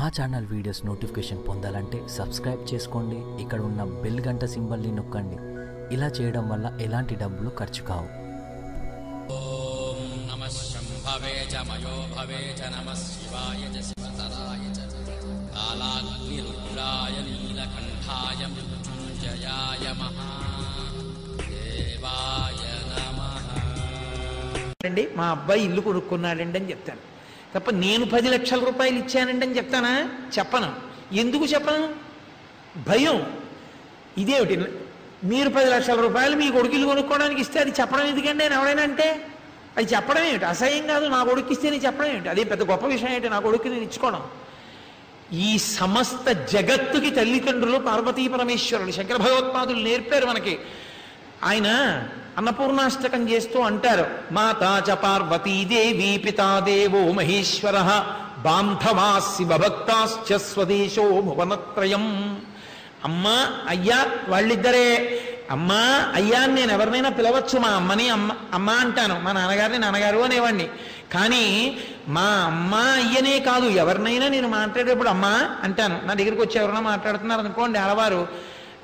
మా channel videos notification పొందాలంటే subscribe చేసుకోండి. ఇక్కడ ఉన్న బెల్ గంట సింబల్ని నొక్కండి. ఇలా చేయడం వల్ల ఎలాంటి డబ్బులు ఖర్చు కావు. మా అబ్బాయి ఇల్లు కొనుక్కున్నాడండి అని చెప్తాను. తప్ప నేను పది లక్షల రూపాయలు ఇచ్చానండి అని చెప్తానా? చెప్పను. ఎందుకు చెప్పను? భయం. ఇదేమిటి? మీరు పది లక్షల రూపాయలు మీ కొడుకులు కొనుక్కోవడానికి ఇస్తే అది చెప్పడం ఎందుకండి? నేను ఎవడైనా అంటే అది చెప్పడం ఏమిటి? అసహ్యం కాదు నా కొడుకు ఇస్తే నేను చెప్పడం ఏమిటి? అదే పెద్ద గొప్ప విషయం ఏంటి? నా కొడుకు నేను ఇచ్చుకోవడం. ఈ సమస్త జగత్తుకి తల్లిదండ్రులు పార్వతీ పరమేశ్వరులు శంకర భగవత్పాదులు నేర్పారు మనకి. ఆయన అన్నపూర్ణాష్టకం చేస్తూ అంటారు మాతా చ పార్వతీదేవి పితాదేవో మహేశ్వర బాంధవా శివభక్తాశ్చ స్వదేశో భువనత్రయం. అమ్మా అయ్యా వాళ్ళిద్దరే. అమ్మా అయ్యా నేను ఎవరినైనా పిలవచ్చు మా అమ్మని అమ్మ అమ్మ అంటాను మా నాన్నగారిని నాన్నగారు అనేవాడిని కానీ మా అమ్మ అయ్యనే కాదు ఎవరినైనా నేను మాట్లాడేటప్పుడు అమ్మా అంటాను. నా దగ్గరికి వచ్చి ఎవరైనా మాట్లాడుతున్నారు అనుకోండి ఆడవారు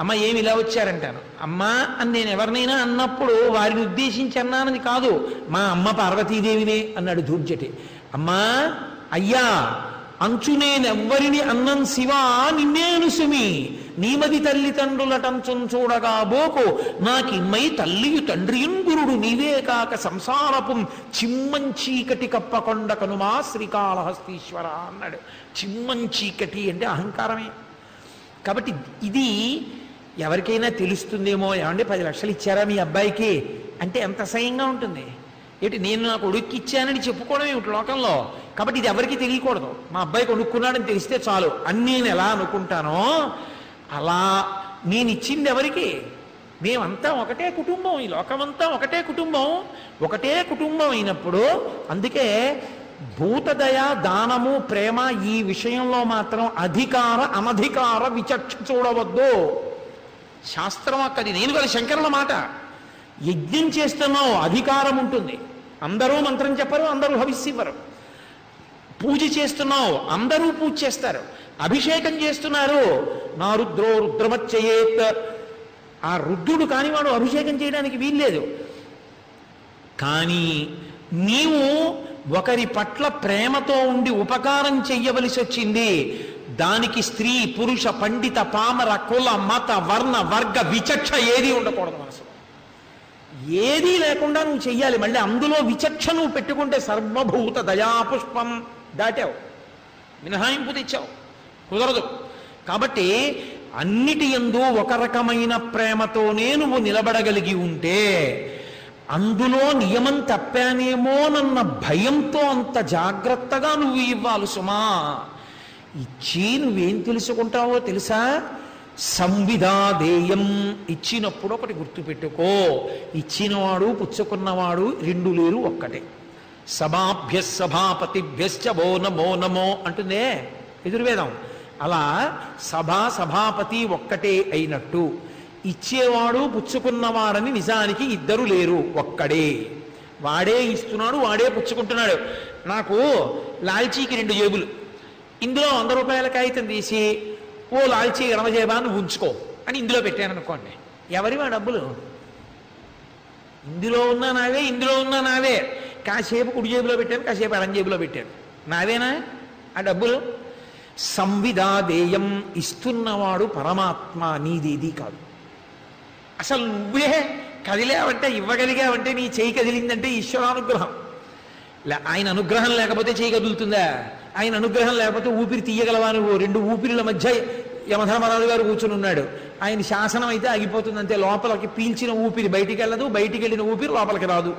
అమ్మ ఏమి ఇలా వచ్చారంటాను? అమ్మా అని నేను ఎవరినైనా అన్నప్పుడు వారిని ఉద్దేశించి అన్నానని కాదు. మా అమ్మ పార్వతీదేవినే అన్నాడు ధూర్జటి అమ్మా అయ్యా అంచు నేనెవ్వరిని అన్నం శివా నిన్నేను సుమి నీమది తల్లిదండ్రులటంచుం చూడగా బోకు. నాకిమ్మై తల్లియు తండ్రియున్ గురుడు నీవే కాక సంసారపుం చిమ్మంచీకటి కప్పకొండ కనుమా శ్రీకాళహస్తీశ్వర అన్నాడు. చిమ్మంచీకటి అంటే అహంకారమే. కాబట్టి ఇది ఎవరికైనా తెలుస్తుందేమో ఏమంటే పది లక్షలు ఇచ్చారా మీ అబ్బాయికి? అంటే ఎంత అసహ్యంగా ఉంటుంది. ఏంటి నేను నా కొడుక్కి ఇచ్చానని చెప్పుకోవడం ఏమిటి లోకంలో? కాబట్టి ఇది ఎవరికి తెలియకూడదు. మా అబ్బాయి కొనుక్కున్నాడని తెలిస్తే చాలు. అని నేను ఎలా అనుకుంటానో అలా నేను ఇచ్చింది ఎవరికి? మేమంతా ఒకటే కుటుంబం. ఈ లోకమంతా ఒకటే కుటుంబం. ఒకటే కుటుంబం అయినప్పుడు అందుకే భూతదయ దానము ప్రేమ ఈ విషయంలో మాత్రం అధికార అనధికార విచక్ష చూడవద్దు. శాస్త్రం అక్కది నేను కదా శంకరుల మాట. యజ్ఞం చేస్తున్నావు అధికారం ఉంటుంది. అందరూ మంత్రం చెప్పరు అందరూ హవిస్సివ్వరు పూజ చేస్తున్నావు అందరూ పూజ చేస్తారు. అభిషేకం చేస్తున్నారు. నా రుద్రో రుద్రమచ్చయేత్. ఆ రుద్రుడు కానివాడు అభిషేకం చేయడానికి వీల్లేదు. కానీ నీవు ఒకరి పట్ల ప్రేమతో ఉండి ఉపకారం చెయ్యవలసి వచ్చింది దానికి స్త్రీ పురుష పండిత పామర కుల మత వర్ణ వర్గ విచక్ష ఏది ఉండకూడదు మనసు ఏదీ లేకుండా నువ్వు చెయ్యాలి. మళ్ళీ అందులో విచక్ష నువ్వు పెట్టుకుంటే సర్వభూత దయాపుష్పం దాటావు. మినహాయింపు తెచ్చావు. కుదరదు. కాబట్టి అన్నిటి ఎందు ఒక రకమైన ప్రేమతోనే నువ్వు నిలబడగలిగి ఉంటే అందులో నియమం తప్పానేమోనన్న భయంతో అంత జాగ్రత్తగా నువ్వు ఇవ్వాలి సుమా. ఇచ్చి నువ్వేం తెలుసుకుంటావో తెలుసా? సంవిధాదేయం. ఇచ్చినప్పుడు ఒకటి గుర్తుపెట్టుకో. ఇచ్చినవాడు పుచ్చుకున్నవాడు రెండు లేరు ఒక్కటే. సభాభ్య సభాపతిభ్యశ్చ మో నమో నమో అంటుందే ఎదుర్వేదం అలా సభా సభాపతి ఒక్కటే అయినట్టు. ఇచ్చేవాడు పుచ్చుకున్నవాడని నిజానికి ఇద్దరు లేరు ఒక్కడే. వాడే ఇస్తున్నాడు వాడే పుచ్చుకుంటున్నాడు. నాకు లాల్చీకి రెండు జేబులు. ఇందులో వంద రూపాయల కాగితం తీసి ఓ లాల్చీ ఎడమ ఉంచుకో అని ఇందులో పెట్టాను అనుకోండి ఎవరి మా డబ్బులు? ఇందులో ఉన్నా నావే ఇందులో ఉన్నా నావే. కాసేపు కుడి జేబులో పెట్టాను కాసేపు ఎడం జేబులో పెట్టాను నావేనా? ఆ డబ్బులు? సంవిధాదేయం ఇస్తున్నవాడు పరమాత్మ నీదేది కాదు. అసలు నువ్వే కదిలేవంటే ఇవ్వగలిగావంటే నీ చేయి కదిలిందంటే ఈశ్వరానుగ్రహం. లే ఆయన అనుగ్రహం లేకపోతే చేయి కదులుతుందా? ఆయన అనుగ్రహం లేకపోతే ఊపిరి తీయగలవా నువ్వు రెండు ఊపిరిల మధ్య యమధర్మరాజు గారు కూర్చుని ఉన్నాడు. ఆయన శాసనం అయితే ఆగిపోతుంది అంతే లోపలికి పీల్చిన ఊపిరి బయటికి వెళ్ళదు బయటికి వెళ్ళిన ఊపిరి లోపలికి రాదు.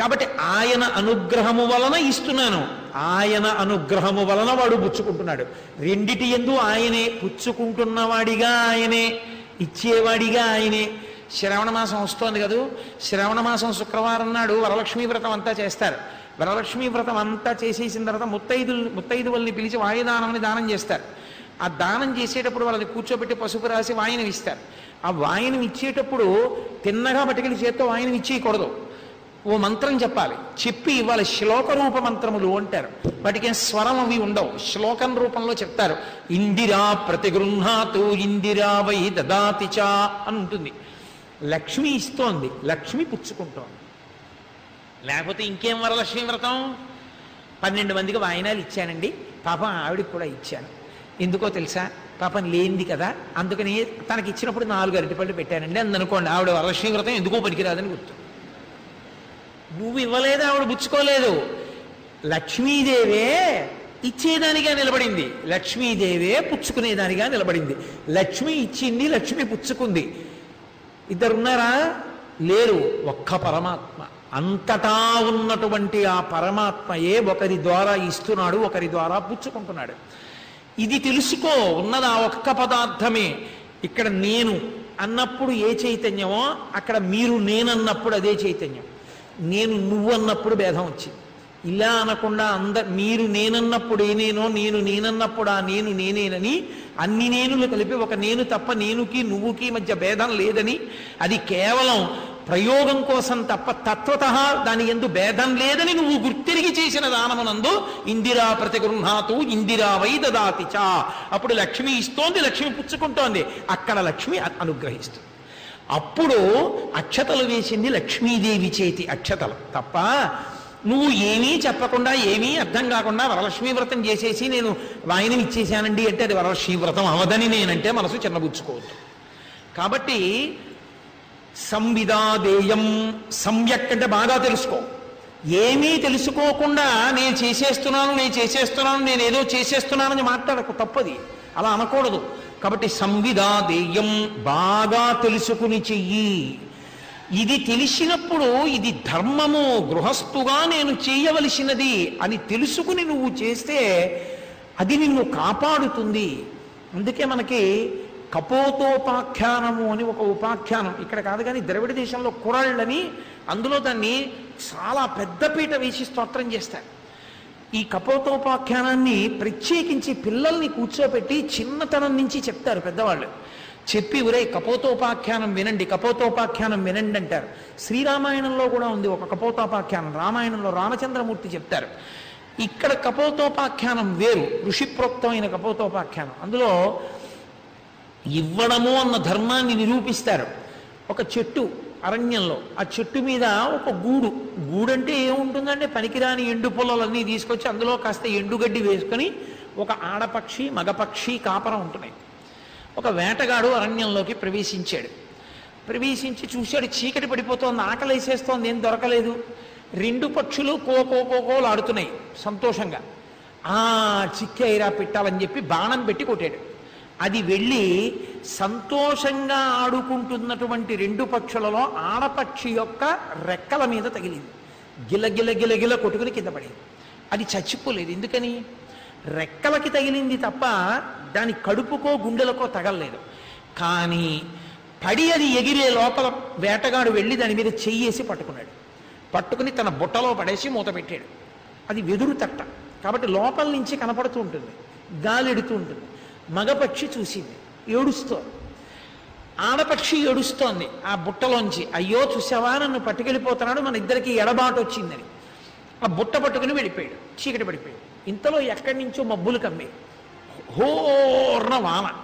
కాబట్టి ఆయన అనుగ్రహము వలన ఇస్తున్నాను. ఆయన అనుగ్రహము వలన వాడు పుచ్చుకుంటున్నాడు. రెండిటి ఎందు ఆయనే పుచ్చుకుంటున్నవాడిగా ఆయనే ఇచ్చేవాడిగా ఆయనే. శ్రవణ మాసం వస్తోంది కదూ. శ్రవణ మాసం శుక్రవారం నాడు వరలక్ష్మీ వ్రతం అంతా చేస్తారు. వరలక్ష్మీ వ్రతం అంతా చేసేసిన తర్వాత ముత్తైదులు ముత్తైదువల్ని పిలిచి వాయుదానాన్ని దానం చేస్తారు. ఆ దానం చేసేటప్పుడు వాళ్ళని కూర్చోబెట్టి పసుపు రాసి వాయనం ఇస్తారు. ఆ వాయనం ఇచ్చేటప్పుడు తిన్నగా పట్టుకెళ్ళి చేత్తో వాయనం ఇచ్చేయకూడదు. ఓ మంత్రం చెప్పాలి. చెప్పి ఇవాళ శ్లోక రూప మంత్రములు అంటారు. వాటికి స్వరం అవి ఉండవు. శ్లోకం రూపంలో చెప్తారు. ఇందిరా ప్రతిగృహాతు ఇందిరా వై దదాతిచా అని ఉంటుంది. లక్ష్మి ఇస్తోంది. లక్ష్మి పుచ్చుకుంటోంది. లేకపోతే ఇంకేం వరలక్ష్మి వ్రతం? పన్నెండు మందికి వాయినాలు ఇచ్చానండి. పాపం ఆవిడకి కూడా ఇచ్చాను. ఎందుకో తెలుసా? పాపం లేనిది కదా. అందుకని తనకి ఇచ్చినప్పుడు నాలుగు అరటిపళ్ళు పెట్టానండి. అందనుకోండి ఆవిడ వరలక్ష్మి వ్రతం ఎందుకో పనికిరాదని గుర్తు. నువ్వు ఇవ్వలేదు ఆవిడ పుచ్చుకోలేదు. లక్ష్మీదేవే ఇచ్చేదానిగా నిలబడింది. లక్ష్మీదేవే పుచ్చుకునేదానిగా నిలబడింది. లక్ష్మి ఇచ్చింది లక్ష్మి పుచ్చుకుంది. ఇద్దరున్నారా? లేరు. ఒక్క పరమాత్మ. అంతటా ఉన్నటువంటి ఆ పరమాత్మయే ఒకరి ద్వారా ఇస్తున్నాడు ఒకరి ద్వారా పుచ్చుకుంటున్నాడు. ఇది తెలుసుకో ఉన్నది ఆ ఒక్క పదార్థమే. ఇక్కడ నేను అన్నప్పుడు ఏ చైతన్యమో అక్కడ మీరు నేనన్నప్పుడు అదే చైతన్యం. నేను నువ్వు అన్నప్పుడు భేదం వచ్చింది. ఇలా అనకుండా అంద మీరు నేనన్నప్పుడు ఏ నేనో నేను నేనన్నప్పుడు ఆ నేను నేనేనని అన్ని నేనులు కలిపి ఒక నేను తప్ప నేనుకి నువ్వుకి మధ్య భేదం లేదని అది కేవలం ప్రయోగం కోసం తప్ప తత్వత దాని ఎందు భేదం లేదని నువ్వు గుర్తిరిగి చేసిన దానమునందు ఇందిరా ప్రతిగృహాతు ఇందిరా వై దదాతి చా. అప్పుడు లక్ష్మి ఇస్తోంది లక్ష్మి పుచ్చుకుంటోంది. అక్కడ లక్ష్మి అనుగ్రహిస్తుంది అప్పుడు అక్షతలు వేసింది లక్ష్మీదేవి చేతి అక్షతలు. తప్ప నువ్వు ఏమీ చెప్పకుండా ఏమీ అర్థం కాకుండా వరలక్ష్మీ వ్రతం చేసేసి నేను వాయినం ఇచ్చేసానండి అంటే అది వరలక్ష్మీ వ్రతం అవదని నేనంటే మనసు చిన్నబుచ్చుకోవద్దు. కాబట్టి సంవిదాదేయం సమ్యక్ అంటే బాగా తెలుసుకో. ఏమీ తెలుసుకోకుండా నేను చేసేస్తున్నాను నేను చేసేస్తున్నాను నేను ఏదో చేసేస్తున్నానని మాట్లాడకు తప్పది. అలా అనకూడదు. కాబట్టి సంవిదాదేయం బాగా తెలుసుకుని చెయ్యి. ఇది తెలిసినప్పుడు ఇది ధర్మము గృహస్థుగా నేను చేయవలసినది అని తెలుసుకుని నువ్వు చేస్తే అది నిన్ను కాపాడుతుంది. అందుకే మనకి కపోతోపాఖ్యానము అని ఒక ఉపాఖ్యానం. ఇక్కడ కాదు కానీ ద్రవిడ దేశంలో కురళ్ళని అందులో దాన్ని చాలా పెద్దపీట వేసి స్తోత్రం చేస్తారు. ఈ కపోతోపాఖ్యానాన్ని ప్రత్యేకించి పిల్లల్ని కూర్చోబెట్టి చిన్నతనం నుంచి చెప్తారు పెద్దవాళ్ళు. చెప్పి ఒరే కపోతోపాఖ్యానం వినండి కపోతోపాఖ్యానం వినండి అంటారు. శ్రీరామాయణంలో కూడా ఉంది ఒక కపోతోపాఖ్యానం. రామాయణంలో రామచంద్రమూర్తి చెప్తారు. ఇక్కడ కపోతోపాఖ్యానం వేరు ఋషిప్రోక్తమైన కపోతోపాఖ్యానం. అందులో ఇవ్వడము అన్న ధర్మాన్ని నిరూపిస్తారు. ఒక చెట్టు అరణ్యంలో ఆ చెట్టు మీద ఒక గూడు. గూడంటే ఏముంటుందంటే పనికిరాని ఎండు పొలాలన్నీ తీసుకొచ్చి అందులో కాస్త ఎండుగడ్డి వేసుకొని ఒక ఆడపక్షి మగపక్షి కాపరం ఉంటున్నాయి. ఒక వేటగాడు అరణ్యంలోకి ప్రవేశించాడు. ప్రవేశించి చూశాడు చీకటి పడిపోతోంది ఆకలి వేసేస్తోంది ఏం దొరకలేదు. రెండు పక్షులు కో కో కో ఆడుతున్నాయి సంతోషంగా. ఆ చిక్కైరా పెట్టాలని చెప్పి బాణం పెట్టి కొట్టాడు. అది వెళ్ళి సంతోషంగా ఆడుకుంటున్నటువంటి రెండు పక్షులలో ఆడపక్షి యొక్క రెక్కల మీద తగిలింది. గిలగిల గిలగిల గిల గిల కొట్టుకుని కింద పడింది. అది చచ్చిపోలేదు. ఎందుకని? రెక్కలకి తగిలింది తప్ప దాని కడుపుకో గుండెలకో తగలలేదు. కానీ పడి అది ఎగిరే లోపల వేటగాడు వెళ్ళి దాని మీద చెయ్యేసి పట్టుకున్నాడు. పట్టుకుని తన బుట్టలో పడేసి మూత పెట్టాడు. అది వెదురు తట్ట. కాబట్టి లోపల నుంచి కనపడుతూ ఉంటుంది. గాలి ఎడుతూ ఉంటుంది. మగపక్షి చూసింది ఏడుస్తోంది ఆడపక్షి ఏడుస్తోంది ఆ బుట్టలోంచి. అయ్యో చూసావా? నన్ను పట్టుకెళ్ళిపోతున్నాడు మన ఇద్దరికి ఎడబాటు వచ్చిందని. ఆ బుట్ట పట్టుకుని వెళ్ళిపోయాడు చీకటి పడిపోయాడు. ఇంతలో ఎక్కడి నుంచో మబ్బులు కమ్మి హోర్న వాన.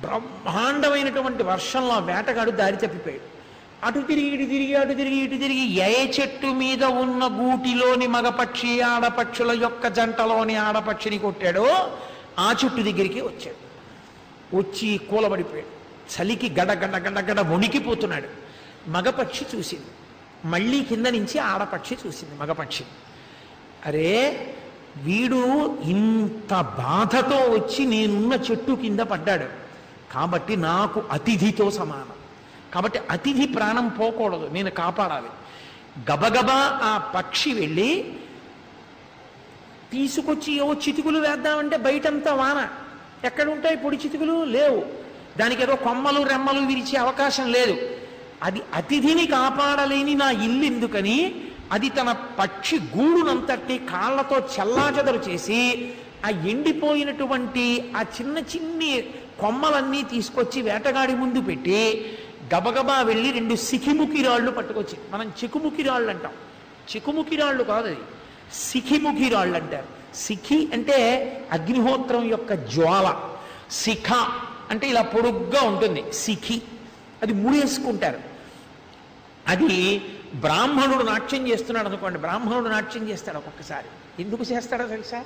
బ్రహ్మాండమైనటువంటి వర్షంలో ఆ వేటగాడు దారి తప్పిపోయాడు. అటు తిరిగి ఇటు తిరిగి అటు తిరిగి ఇటు తిరిగి ఏ చెట్టు మీద ఉన్న గూటిలోని మగపక్షి ఆడపక్షుల యొక్క జంటలోని ఆడపక్షిని కొట్టాడో. ఆ చెట్టు దగ్గరికి వచ్చాడు. వచ్చి కూలబడిపోయాడు. చలికి గడ గడ గడ గడ వణికిపోతున్నాడు. మగపక్షి చూసింది. మళ్ళీ కింద నుంచి ఆడపక్షి చూసింది మగపక్షి. అరే వీడు ఇంత బాధతో వచ్చి నేనున్న చెట్టు కింద పడ్డాడు. కాబట్టి నాకు అతిథితో సమానం. కాబట్టి అతిథి ప్రాణం పోకూడదు. నేను కాపాడాలి. గబగబా ఆ పక్షి వెళ్ళి తీసుకొచ్చి ఏవో చితుకులు వేద్దామంటే బయటంతా వాన. ఎక్కడుంటాయి పొడి చితుకులు? లేవు. దానికి ఏదో కొమ్మలు రెమ్మలు విరిచే అవకాశం లేదు. అది అతిథిని కాపాడలేని నా ఇల్లు ఎందుకని? అది తన పక్షి గూడునంతటి కాళ్ళతో చెల్లాచెదరు చేసి ఆ ఎండిపోయినటువంటి ఆ చిన్న చిన్ని కొమ్మలన్నీ తీసుకొచ్చి వేటగాడి ముందు పెట్టి గబగబా వెళ్ళి రెండు సికిముకి రాళ్ళు పట్టుకొచ్చి మనం చికుముకి రాళ్ళు అంటాం చికుముకి రాళ్ళు కాదు అది సిఖిముఖిరాళ్ళు అంటారు సిఖి అంటే అగ్నిహోత్రం యొక్క జ్వాల. శిఖ అంటే ఇలా పొడుగ్గా ఉంటుంది. సిఖి. అది ముడేసుకుంటారు. అది బ్రాహ్మణుడు నాట్యం చేస్తున్నాడు అనుకోండి. బ్రాహ్మణుడు నాట్యం చేస్తాడు ఒక్కొక్కసారి. ఎందుకు చేస్తాడో తెలుసా?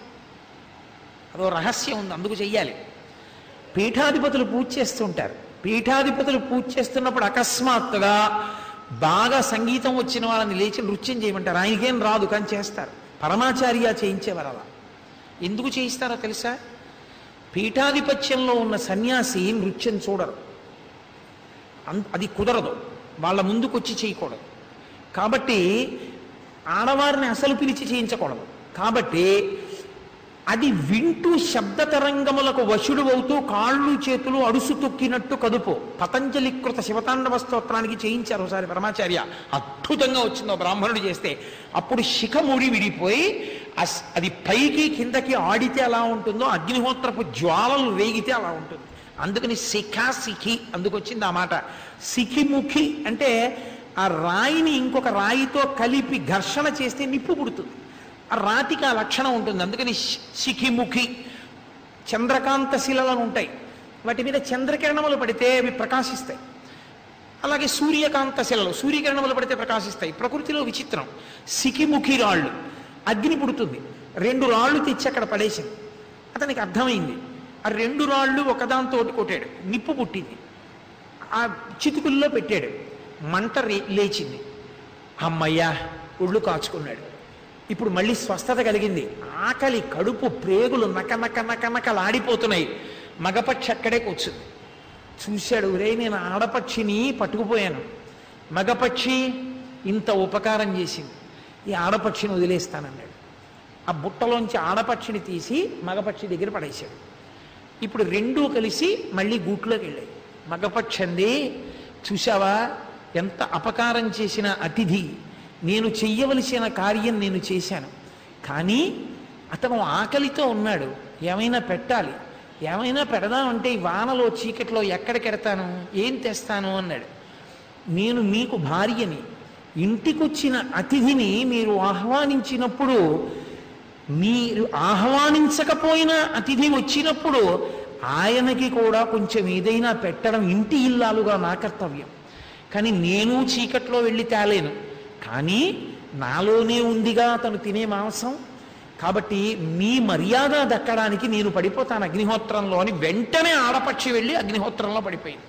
అదో రహస్యం ఉంది. అందుకు చెయ్యాలి. పీఠాధిపతులు పూజ చేస్తుంటారు. పీఠాధిపతులు పూజ చేస్తున్నప్పుడు అకస్మాత్తుగా బాగా సంగీతం వచ్చిన వాళ్ళని లేచి నృత్యం చేయమంటారు. ఆయనకేం రాదు కానీ చేస్తారు. పరమాచార్య చేయించేవారు అలా ఎందుకు చేయిస్తారో తెలుసా? పీఠాధిపత్యంలో ఉన్న సన్యాసి నృత్యం చూడరు. అది కుదరదు. వాళ్ళ ముందుకు వచ్చి చేయకూడదు. కాబట్టి ఆడవారిని అసలు పిలిచి చేయించకూడదు. కాబట్టి అది వింటూ శబ్ద తరంగములకు వశుడు అవుతూ కాళ్ళు చేతులు అడుసు తొక్కినట్టు కదుపు. పతంజలి కృత శివతాండవ స్తోత్రానికి చేయించారు ఒకసారి పరమాచార్య. అద్భుతంగా వచ్చిందో బ్రాహ్మణుడు చేస్తే. అప్పుడు శిఖముడి విడిపోయి అది పైకి కిందకి ఆడితే ఎలా ఉంటుందో అగ్నిహోత్రపు జ్వాలలు వేగితే అలా ఉంటుంది. అందుకని శిఖ సిఖి అందుకొచ్చింది ఆ మాట. సిఖిముఖి అంటే ఆ రాయిని ఇంకొక రాయితో కలిపి ఘర్షణ చేస్తే నిప్పు పుడుతుంది. ఆ రాతికి ఆ లక్షణం ఉంటుంది. అందుకని శిఖిముఖి చంద్రకాంత శిలలను ఉంటాయి. వాటి మీద చంద్రకిరణములు పడితే అవి ప్రకాశిస్తాయి. అలాగే సూర్యకాంత శిలలు సూర్యకిరణములు పడితే ప్రకాశిస్తాయి. ప్రకృతిలో విచిత్రం. సికిముఖి రాళ్ళు. అగ్ని పుడుతుంది. రెండు రాళ్ళు తెచ్చి అక్కడ పడేసింది. అతనికి అర్థమైంది. ఆ రెండు రాళ్ళు ఒకదాంతో కొట్టాడు. నిప్పు పుట్టింది. ఆ చితుకుల్లో పెట్టాడు. మంట లేచింది. అమ్మయ్యా ఒళ్ళు కాచుకున్నాడు. ఇప్పుడు మళ్ళీ స్వస్థత కలిగింది. ఆకలి కడుపు ప్రేగులు నక నక నక నకలాడిపోతున్నాయి. మగపక్షి అక్కడే కూర్చుంది. చూశాడు రే నేను ఆడపక్షిని పట్టుకుపోయాను. మగపక్షి ఇంత ఉపకారం చేసింది. ఈ ఆడపక్షిని వదిలేస్తానన్నాడు. ఆ బుట్టలోంచి ఆడపక్షిని తీసి మగపక్షి దగ్గర పడేశాడు. ఇప్పుడు రెండూ కలిసి మళ్ళీ గూట్లోకి వెళ్ళాయి. మగపక్షి అంది చూసావా ఎంత అపకారం చేసిన అతిథి. నేను చెయ్యవలసిన కార్యం నేను చేశాను. కానీ అతను ఆకలితో ఉన్నాడు. ఏమైనా పెట్టాలి. ఏమైనా పెడదామంటే ఈ వానలో చీకట్లో ఎక్కడికెడతాను ఏం తెస్తాను? అన్నాడు. నేను మీకు భార్యని ఇంటికొచ్చిన అతిథిని మీరు ఆహ్వానించినప్పుడు మీరు ఆహ్వానించకపోయినా అతిథి వచ్చినప్పుడు ఆయనకి కూడా కొంచెం ఏదైనా పెట్టడం ఇంటి ఇల్లాలుగా నా కర్తవ్యం. కానీ నేను చీకట్లో వెళ్ళి తేలేను. కానీ నాలోనే ఉందిగా అతను తినే మాంసం. కాబట్టి మీ మర్యాద దక్కడానికి నేను పడిపోతాను అగ్నిహోత్రంలో అని వెంటనే ఆడపక్షి వెళ్ళి అగ్నిహోత్రంలో పడిపోయింది.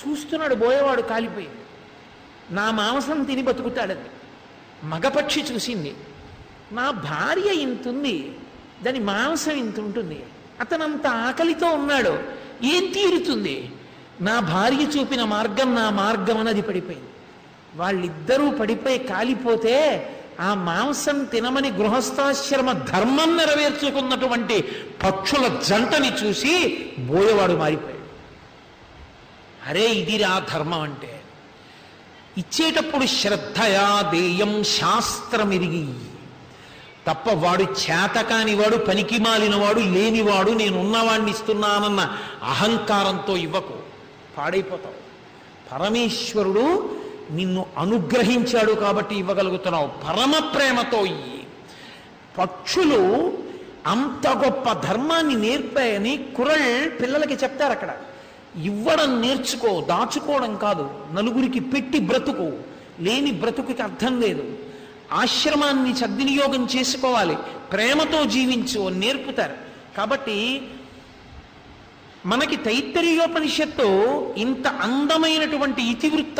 చూస్తున్నాడు బోయేవాడు కాలిపోయింది. నా మాంసం తిని బతుకుతాడని మగపక్షి చూసింది నా భార్య ఇంతుంది దాని మాంసం ఇంత ఉంటుంది అతనంత ఆకలితో ఉన్నాడు ఏం తీరుతుంది? నా భార్య చూపిన మార్గం నా మార్గం అన్నది పడిపోయింది. వాళ్ళిద్దరూ పడిపోయి కాలిపోతే ఆ మాంసం తినమని గృహస్థాశ్రమ ధర్మం నెరవేర్చుకున్నటువంటి పక్షుల జంటని చూసి బోయవాడు మారిపోయాడు. అరే ఇదిరా ధర్మం అంటే. ఇచ్చేటప్పుడు శ్రద్ధయా దేయం శాస్త్రమిరిగి. తప్ప వాడు చేతకాని వాడు పనికి మాలినవాడు లేనివాడు నేనున్నవాడిని ఇస్తున్నానన్న అహంకారంతో ఇవ్వకు. పాడైపోతావు. పరమేశ్వరుడు నిన్ను అనుగ్రహించాడు కాబట్టి ఇవ్వగలుగుతున్నావు. పరమ ప్రేమతో పక్షులు అంత గొప్ప ధర్మాన్ని నేర్పాయని కురళ్ పిల్లలకి చెప్తారు అక్కడ. ఇవ్వడం నేర్చుకో దాచుకోవడం కాదు. నలుగురికి పెట్టి బ్రతుకు. లేని బ్రతుకుకి అర్థం లేదు. ఆశ్రమాన్ని సద్వినియోగం చేసుకోవాలి. ప్రేమతో జీవించు అని నేర్పుతారు. కాబట్టి మనకి తైత్తరీయోపనిషత్తు ఇంత అందమైనటువంటి ఇతివృత్తాన్ని